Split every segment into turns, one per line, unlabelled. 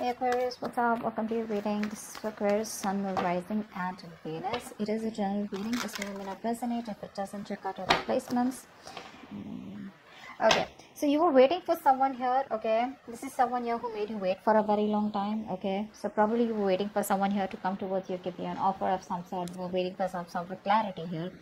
Hey Aquarius, what's up? Welcome to your reading. This is Aquarius, Sun, Moon, Rising, and Venus. It is a general reading. This may not resonate. If it doesn't, check out other placements. Mm. Okay, so you were waiting for someone here. Okay, this is someone here who made you wait for a very long time. Okay, so probably you were waiting for someone here to come towards you, give you an offer of some sort. You were waiting for some sort of clarity here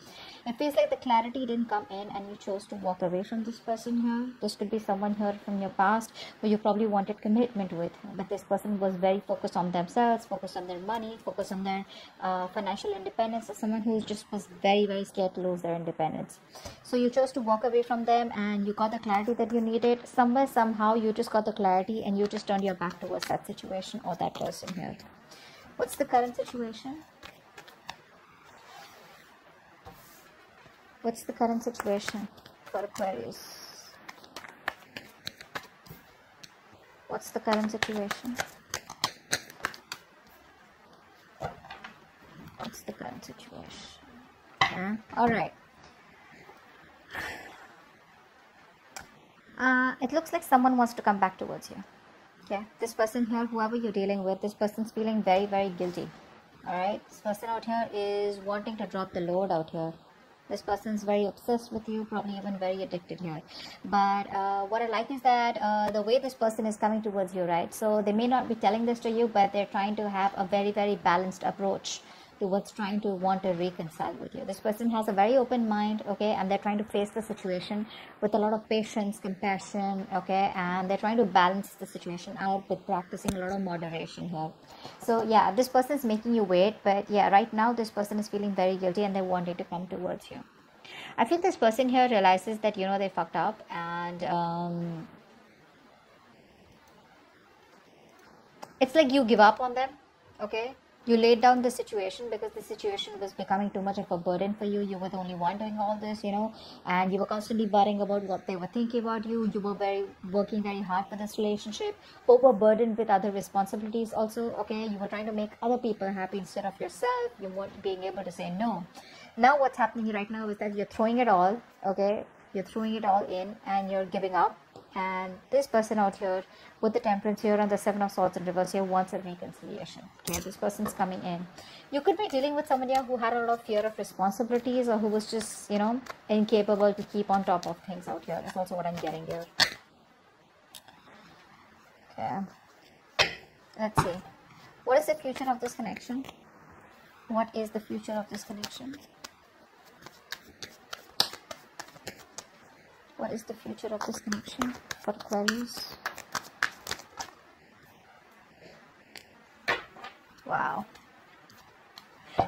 it feels like the clarity didn't come in and you chose to walk away from this person here this could be someone here from your past who you probably wanted commitment with but this person was very focused on themselves focused on their money focused on their uh, financial independence someone who just was very very scared to lose their independence so you chose to walk away from them and you got the clarity that you needed somewhere somehow you just got the clarity and you just turned your back towards that situation or that person here what's the current situation What's the current situation for Aquarius? What's the current situation? What's the current situation? Yeah. All right. Uh, it looks like someone wants to come back towards you. Okay. This person here, whoever you're dealing with, this person's feeling very, very guilty. All right. This person out here is wanting to drop the load out here this person's very obsessed with you probably even very addicted here but uh, what i like is that uh, the way this person is coming towards you right so they may not be telling this to you but they're trying to have a very very balanced approach towards trying to want to reconcile with you. This person has a very open mind, okay, and they're trying to face the situation with a lot of patience, compassion, okay, and they're trying to balance the situation out with practicing a lot of moderation here. So, yeah, this person is making you wait, but yeah, right now this person is feeling very guilty and they're wanting to come towards you. I feel this person here realizes that you know they fucked up and um, it's like you give up on them, okay? You laid down the situation because the situation was becoming too much of a burden for you. You were the only one doing all this you know and you were constantly worrying about what they were thinking about you. You were very working very hard for this relationship overburdened with other responsibilities also okay? You were trying to make other people happy instead of yourself. You weren't being able to say no. Now what's happening right now is that you're throwing it all okay? You're throwing it all in and you're giving up and this person out here with the temperance here and the seven of swords in reverse here wants a reconciliation. Okay this person's coming in. You could be dealing with somebody who had a lot of fear of responsibilities or who was just you know incapable to keep on top of things out here. That's also what i'm getting here. Okay. Let's see. What is the future of this connection? What is the future of this connection What is the future of this connection for Aquarius? Wow.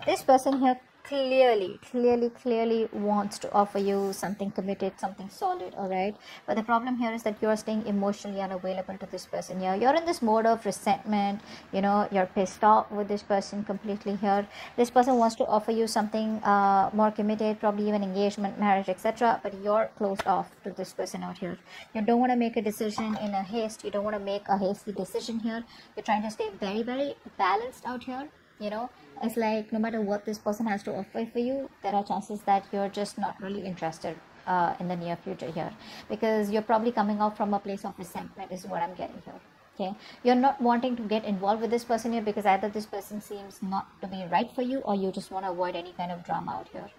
This person here clearly clearly clearly wants to offer you something committed something solid all right? But the problem here is that you're staying emotionally unavailable to this person. Here you're in this mode of resentment you know you're pissed off with this person completely here. This person wants to offer you something uh, more committed probably even engagement marriage etc but you're closed off to this person out here. You don't want to make a decision in a haste you don't want to make a hasty decision here. You're trying to stay very very balanced out here you know it's like no matter what this person has to offer for you there are chances that you're just not really interested uh, in the near future here. Because you're probably coming out from a place of resentment is what i'm getting here. Okay? You're not wanting to get involved with this person here because either this person seems not to be right for you or you just want to avoid any kind of drama out here.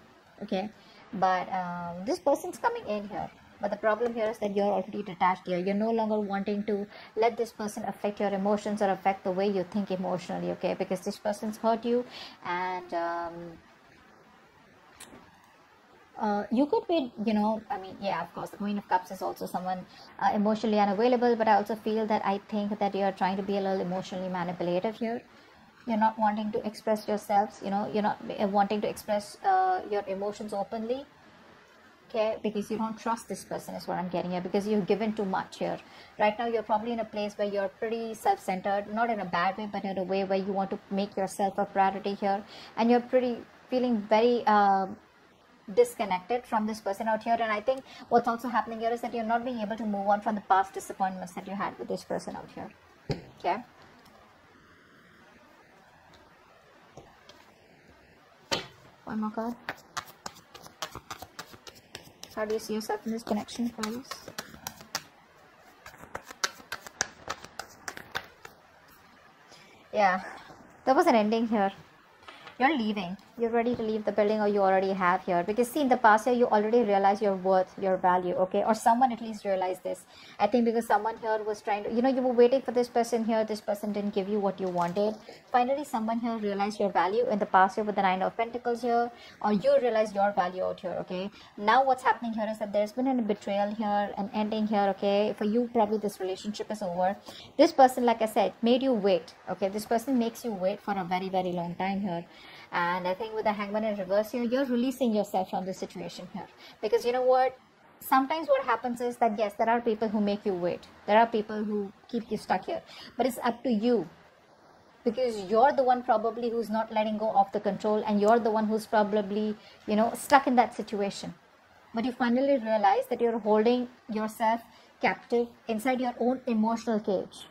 Okay? But um, this person's coming in here but the problem here is that you're already detached here. You're no longer wanting to let this person affect your emotions or affect the way you think emotionally okay? Because this person's hurt you and um, uh, you could be, you know, I mean, yeah, of course, the Queen of Cups is also someone uh, emotionally unavailable, but I also feel that I think that you're trying to be a little emotionally manipulative here. You're not wanting to express yourselves, you know, you're not wanting to express uh, your emotions openly okay because you don't trust this person is what i'm getting here because you've given too much here. Right now you're probably in a place where you're pretty self-centered not in a bad way but in a way where you want to make yourself a priority here. And you're pretty feeling very uh, disconnected from this person out here. And i think what's also happening here is that you're not being able to move on from the past disappointments that you had with this person out here. Okay? One more card how do you see yourself in this connection, Aquarius? yeah. There was an ending here. You're leaving you're ready to leave the building or you already have here. Because see in the past year you already realize your worth your value okay? Or someone at least realized this. I think because someone here was trying to you know you were waiting for this person here this person didn't give you what you wanted. Finally someone here realized your value in the past year with the nine of pentacles here or you realize your value out here okay? Now what's happening here is that there's been a betrayal here an ending here okay? For you probably this relationship is over. This person like i said made you wait okay? This person makes you wait for a very very long time here and I think with the hangman in reverse here, you're releasing yourself from the situation here. Because you know what? Sometimes what happens is that yes, there are people who make you wait. There are people who keep you stuck here. But it's up to you. Because you're the one probably who's not letting go of the control and you're the one who's probably, you know, stuck in that situation. But you finally realize that you're holding yourself captive inside your own emotional cage.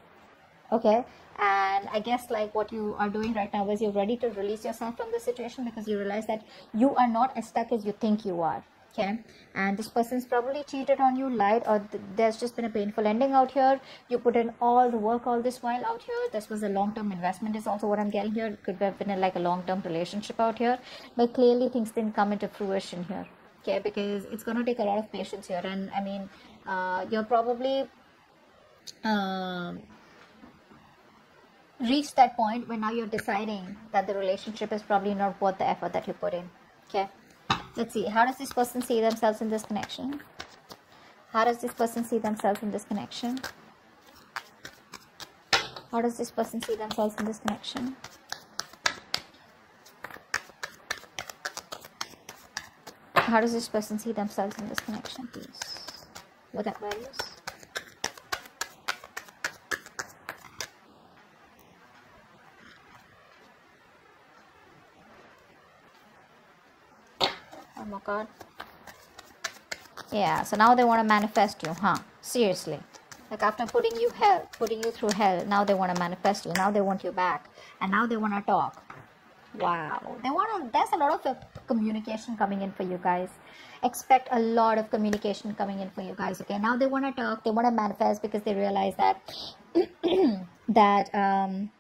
Okay? and i guess like what you are doing right now is you're ready to release yourself from the situation because you realize that you are not as stuck as you think you are. Okay. And this person's probably cheated on you lied or th- there's just been a painful ending out here. You put in all the work all this while out here. This was a long-term investment is also what i'm getting here. Could have been a, like a long-term relationship out here. But clearly things didn't come into fruition here. Okay. Because it's going to take a lot of patience here. And i mean uh, you're probably um, reached that point where now you're deciding that the relationship is probably not worth the effort that you put in. Okay. Let's see. How does this person see themselves in this connection? How does this person see themselves in this connection? How does this person see themselves in this connection? How does this person see themselves in this connection, please? What that my god. Yeah so now they want to manifest you huh? Seriously. Like after putting you hell putting you through hell now they want to manifest you. Now they want you back. And now they want to talk. Wow. They want to there's a lot of uh, communication coming in for you guys. Expect a lot of communication coming in for you guys okay? Now they want to talk. They want to manifest because they realize that that um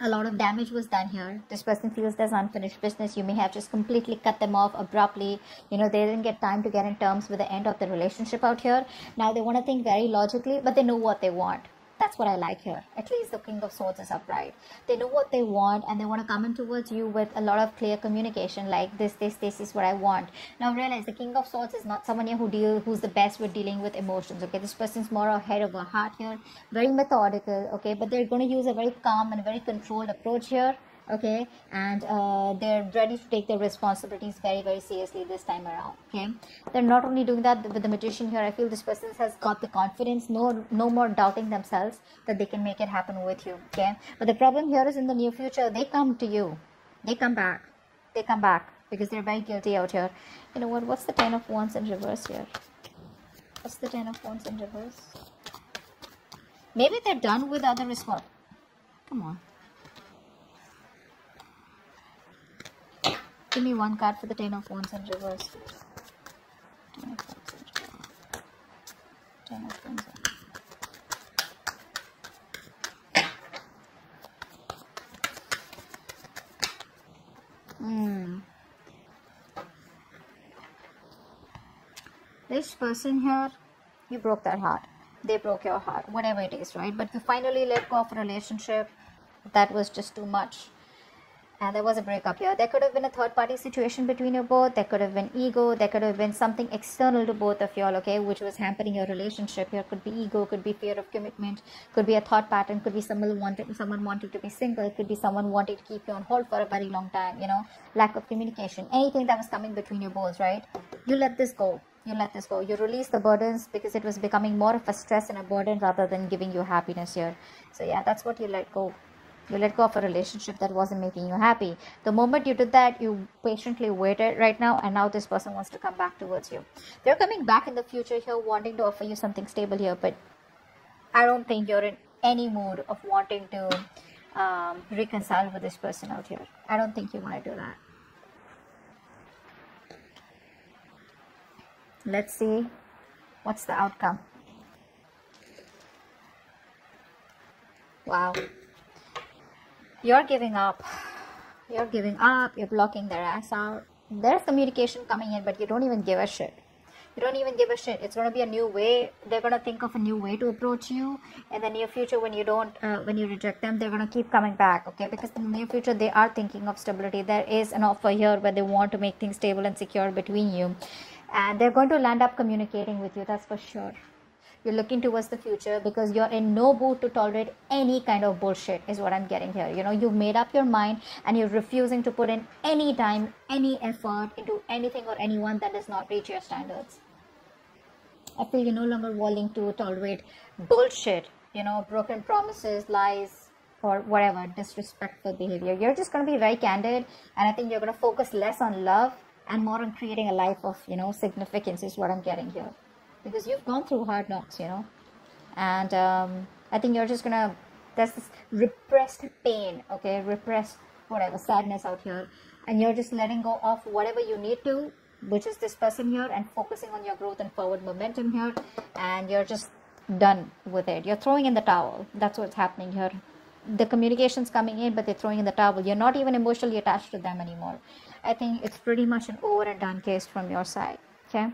a lot of damage was done here. This person feels there's unfinished business. You may have just completely cut them off abruptly. You know, they didn't get time to get in terms with the end of the relationship out here. Now they want to think very logically, but they know what they want. That's what I like here. At least the King of Swords is upright. They know what they want and they want to come in towards you with a lot of clear communication like this, this, this is what I want. Now realize the King of Swords is not someone here who deal who's the best with dealing with emotions. Okay, this person's more ahead of a heart here, very methodical, okay, but they're going to use a very calm and very controlled approach here okay? And uh, they're ready to take their responsibilities very very seriously this time around. Okay? They're not only doing that with the magician here i feel this person has got the confidence no no more doubting themselves that they can make it happen with you. Okay? But the problem here is in the near future they come to you. They come back. They come back because they're very guilty out here. You know what? What's the ten of wands in reverse here? What's the ten of wands in reverse? Maybe they're done with other response. Come on Give me one card for the Ten of Wands in reverse. Ten of Wands in reverse. Ten of Wands Hmm. This person here, you broke their heart. They broke your heart, whatever it is, right? But you finally let go of a relationship that was just too much and there was a breakup here. There could have been a third party situation between you both. There could have been ego. There could have been something external to both of y'all, okay, which was hampering your relationship. Here could be ego, could be fear of commitment, could be a thought pattern, could be someone wanting someone wanting to be single, could be someone wanting to keep you on hold for a very long time, you know, lack of communication, anything that was coming between you both, right? You let this go. You let this go. You release the burdens because it was becoming more of a stress and a burden rather than giving you happiness here. So yeah, that's what you let go you let go of a relationship that wasn't making you happy. The moment you did that you patiently waited right now and now this person wants to come back towards you. They're coming back in the future here wanting to offer you something stable here but i don't think you're in any mood of wanting to um, reconcile with this person out here. I don't think you want to do that. Let's see what's the outcome. Wow you're giving up. You're giving up. You're blocking their ass out. There's communication coming in but you don't even give a shit. You don't even give a shit. It's going to be a new way. They're going to think of a new way to approach you. In the near future when you don't uh, when you reject them they're going to keep coming back okay? Because in the near future they are thinking of stability. There is an offer here where they want to make things stable and secure between you. And they're going to land up communicating with you that's for sure you're looking towards the future because you're in no mood to tolerate any kind of bullshit is what i'm getting here. You know you've made up your mind and you're refusing to put in any time any effort into anything or anyone that does not reach your standards. I feel you're no longer willing to tolerate bullshit you know broken promises lies or whatever disrespectful behavior. You're just going to be very candid and i think you're going to focus less on love and more on creating a life of you know significance is what i'm getting here because you've gone through hard knocks you know. And um, i think you're just gonna there's this repressed pain okay? Repressed whatever sadness out here. And you're just letting go of whatever you need to which is this person here and focusing on your growth and forward momentum here. And you're just done with it. You're throwing in the towel. That's what's happening here. The communication's coming in but they're throwing in the towel. You're not even emotionally attached to them anymore. I think it's pretty much an over and done case from your side okay